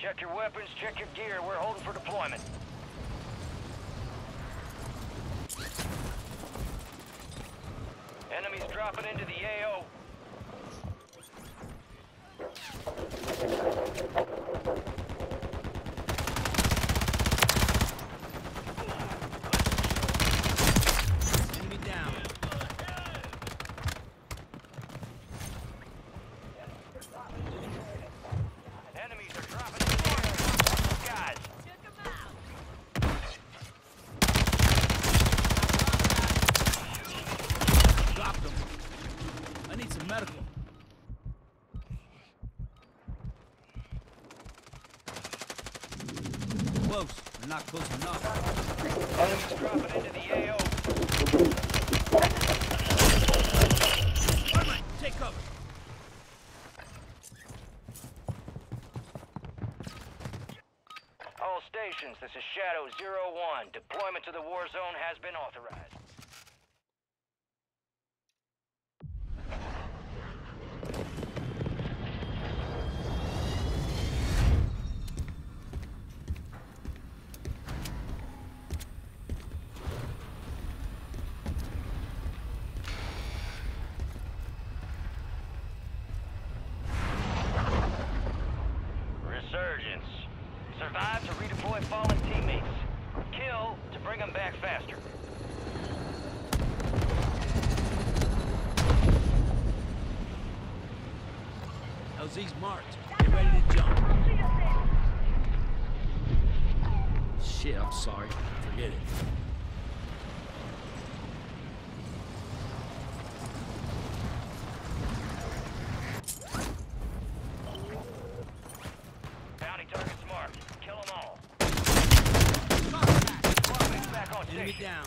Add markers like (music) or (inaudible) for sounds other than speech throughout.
Check your weapons, check your gear. We're holding for deployment. Enemies dropping into the AO. Enemy down. Enemies are dropping into the AO. Watch the skies. Dropped him. I need some medical. Close, but not. All stations, this is Shadow Zero One. Deployment to the war zone has been authorized. Resurgence. Survive to redeploy fallen teammates. Kill to bring them back faster. LZ's marked. Get ready to jump. Shit, I'm sorry. Forget it. Bounty targets marked. Kill them all. Squad mates back on Enemy down.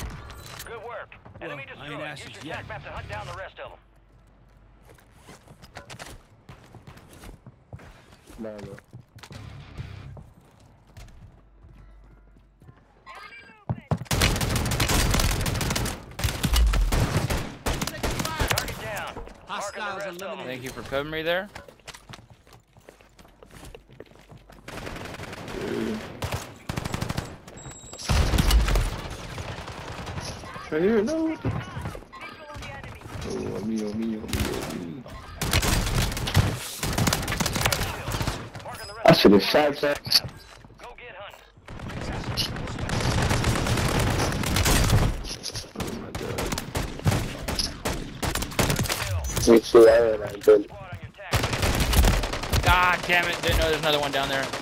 Good work. Well, Enemy destroyed. Use your attack map to hunt down the rest of. No, no. Target down. Marking the Hostiles rest of them. eliminated. Thank you for covering me there. Right here, no. what the- Oh, on me, on me, on me, on me. Marking the I rest should of have shot that. them. Go get hunting. Oh my god. Kill. Make sure I ain't like good. Squad on your attack. God damn it! Didn't know there's another one down there. Squad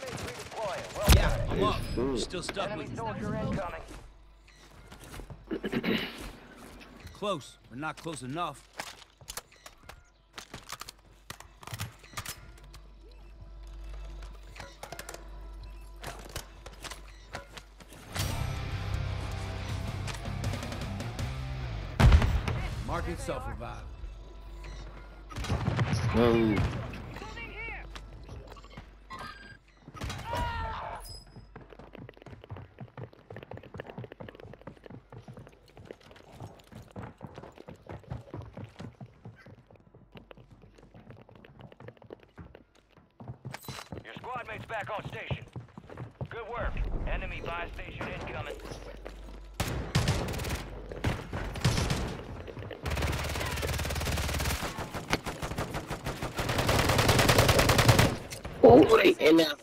mates redeploying. Well Yeah, done. I'm up. Ooh. Still stuck Enemy with you. soldier incoming. Close, but not close enough. Marking self-revive. No. Your squad mates back on station. Good work. Enemy buy station incoming. Oh. Oh, damn, no.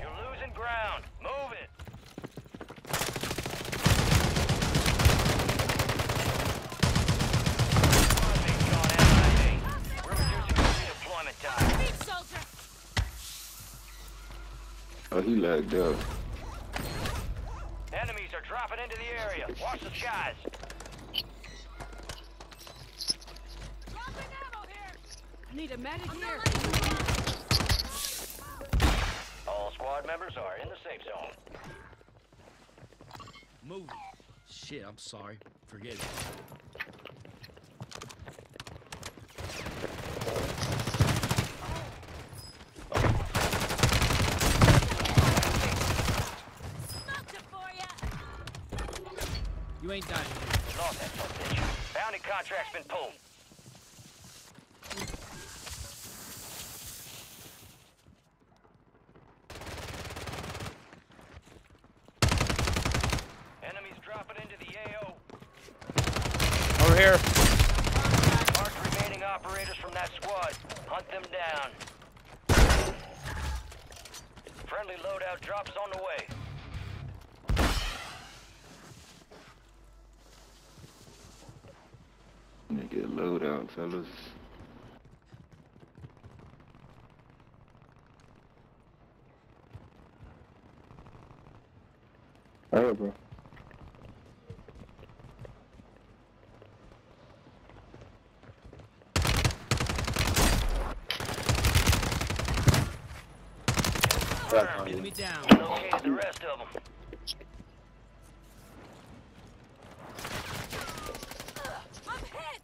You're losing ground. Move it. Oh, he lagged up. Enemies are dropping into the area. Watch the skies. Need a medic here. All squad members are in the safe zone. Move. Shit, I'm sorry. Forget it. You ain't dying. Lost that son of a bitch. Bounty contract's been pulled. Nigga, load out, fellas. Alright, bro. Enemy down. Located the rest of them. I'm hit!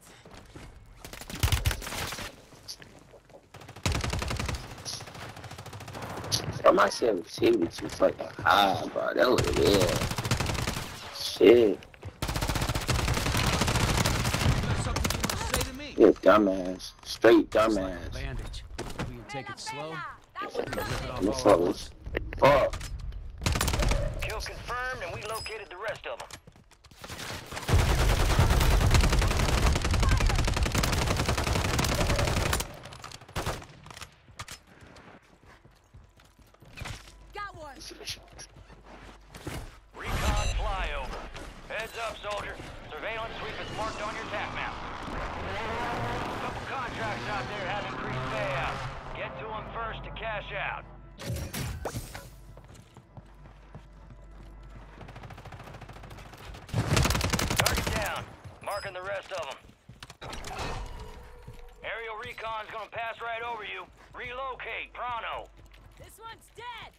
Bro, my 17 be too fucking high, bro. That what it. Shit. You dumbass. Straight dumbass. Bandage. We can take it slow. Fuck. Kill confirmed, and we located the rest of them. Got one! Recon flyover. Heads up, soldier. Surveillance sweep is marked on your tac map. Couple contracts out there have increased payout. Get to them first to cash out. Target down. Marking the rest of them. Aerial recon's gonna pass right over you. Relocate, pronto. This one's dead!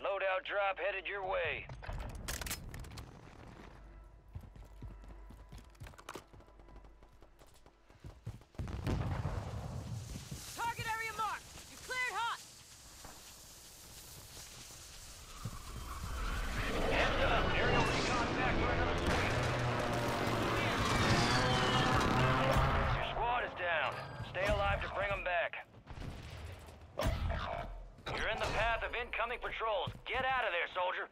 Loadout drop headed your way. Target area marked! You're cleared hot! Heads up, aerial recon back for another sweep. Your squad is down. Stay alive to bring them back. You're in the path of incoming patrols. Get out of there, soldier.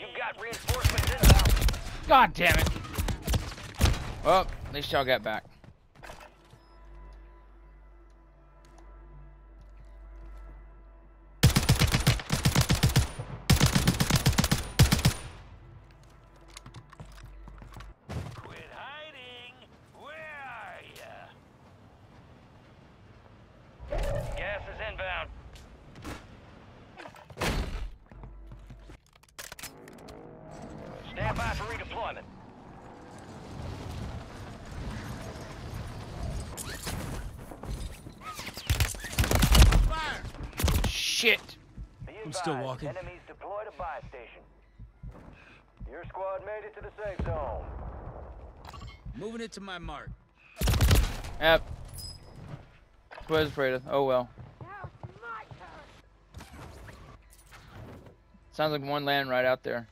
You've got reinforcements inbound. God damn it. Well, at least y'all got back. Still walking. Enemies deployed a buy station. Your squad made it to the safe zone. Moving it to my mark. Yep. That's what I was afraid of. Oh well. Now it's my turn! Sounds like one land right out there.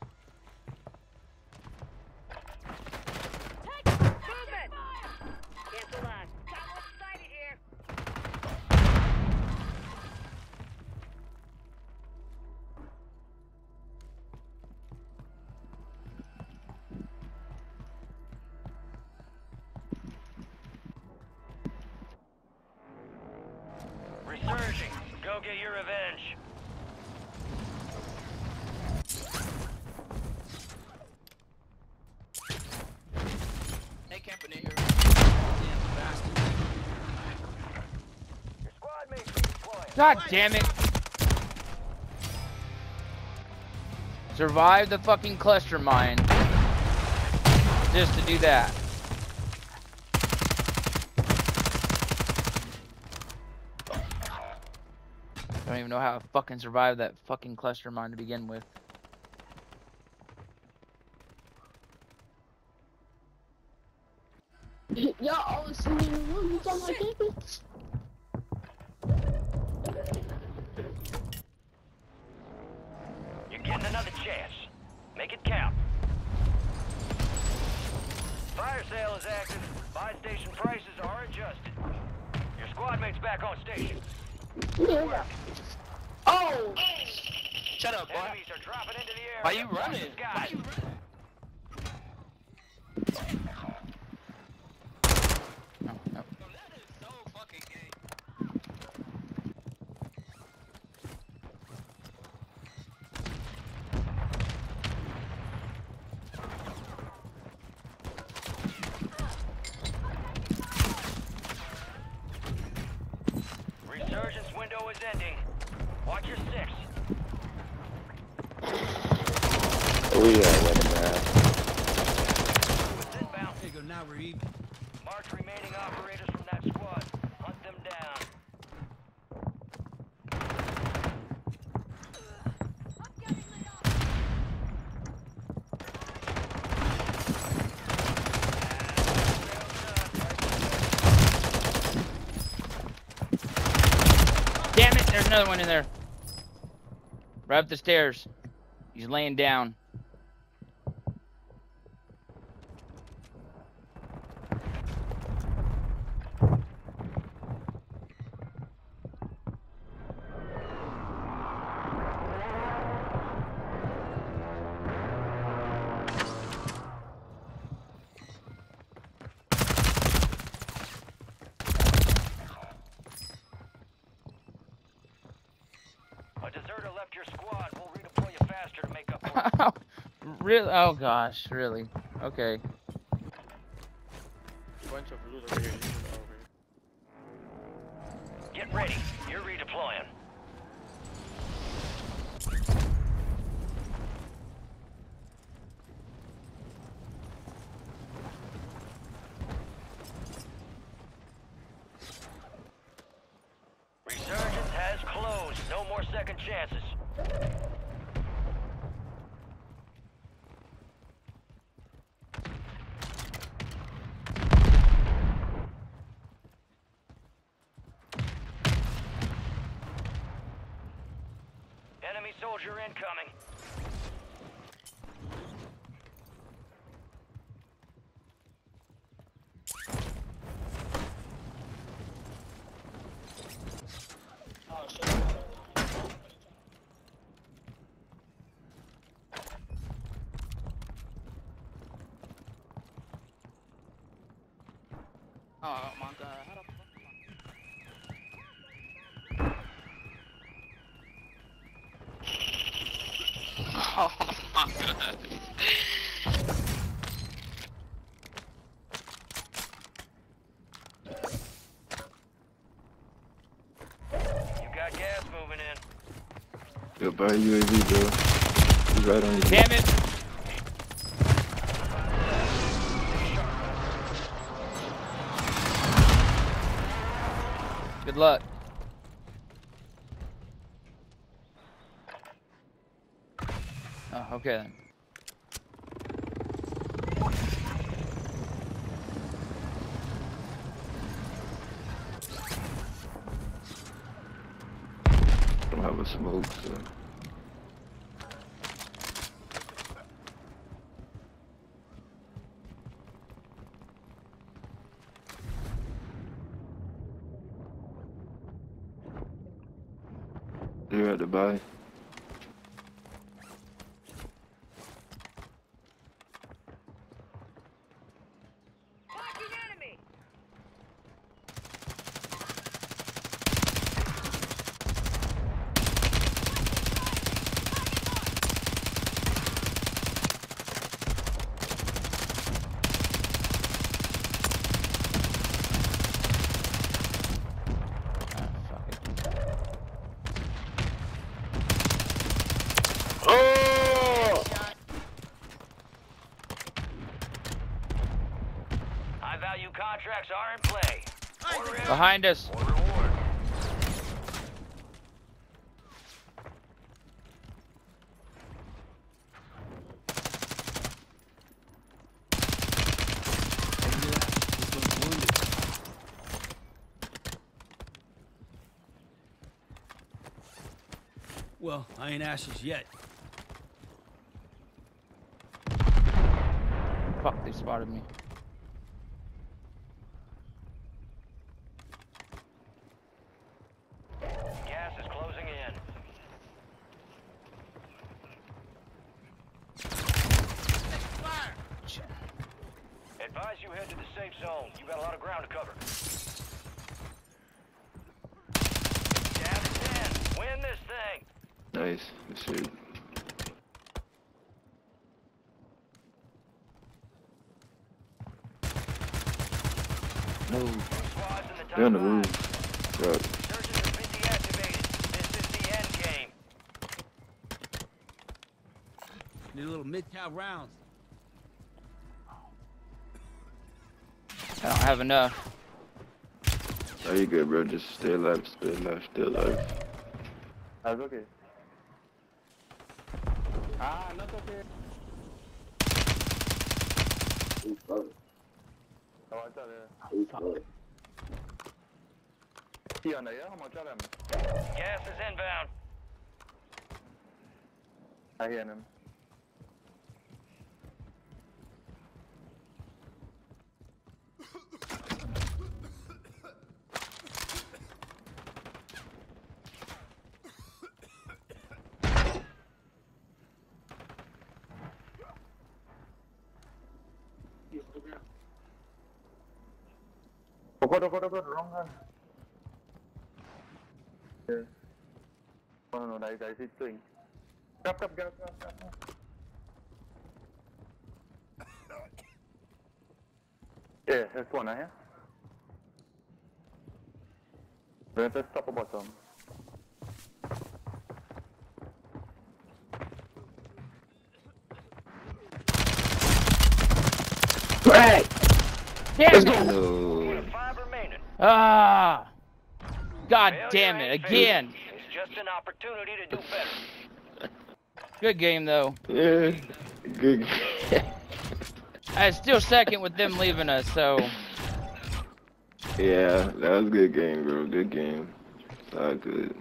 Resurging. Go get your revenge. Hey, camping in here. Your squad mates redeploying. God damn it. Survive the fucking cluster mine. Just to do that. even know how I fucking survived that fucking cluster mine to begin with. (laughs) Y'all all sitting in one, you my papers? You're getting another chance. Make it count. Fire sale is active. Buy station prices are adjusted. Your squad mate's back on station. Yeah. Oh! Shut up, boy. Enemies are dropping into the area. Why you running? Why you running? No, no. Bro, that is so fucking gay. Resurgence window is ending. Watch your six. We are winning, man. It's inbound. There you go, now we're even. Mark remaining operators from that squad. Hunt them down. Damn it! There's another one in there. Right up the stairs. He's laying down. Really? Oh gosh, really? Okay. bunch of loot over here. you should over here. Get ready. You're redeploying. Resurgence has closed. No more second chances. Enemy soldier incoming. Oh my god. How the fuck Oh my god. You got gas moving in. Yo, buy UAV, bro. He's right on you. Damn it! Good luck. Oh, okay then. I have a smoke, so. You're behind us. Well, I ain't ashes yet. Fuck, they spotted me. Advise you head to the safe zone. You got a lot of ground to cover. Down to 10. Win this thing. Nice. Good shit. No. Two squads in the top They're on the roof. God. Surgeons have been deactivated. This is the end game. Need a little mid-town rounds. I don't have enough. Are you good, bro? Just stay alive, stay alive, stay alive. That's okay. Ah, not okay. Who's fuck? Ça va être là. Who's fuck? Qui en a hier, mon chum? Gas is inbound. I hear him. Oh, God, oh, God, oh, God, wrong gun. Yeah. No, no, no, that is, that is doing. Grab, grab, grab, grab, grab. grab. Yeah, there's one eh? here. There's a top or bottom. Right! Damn Let's go. No. Five remaining. Ah! God Failure damn it, again! It's just an opportunity to do better. (laughs) Good game though. Yeah. (laughs) Good. I was still second with them leaving us, so yeah, that was a good game, bro. Good game. It's all good.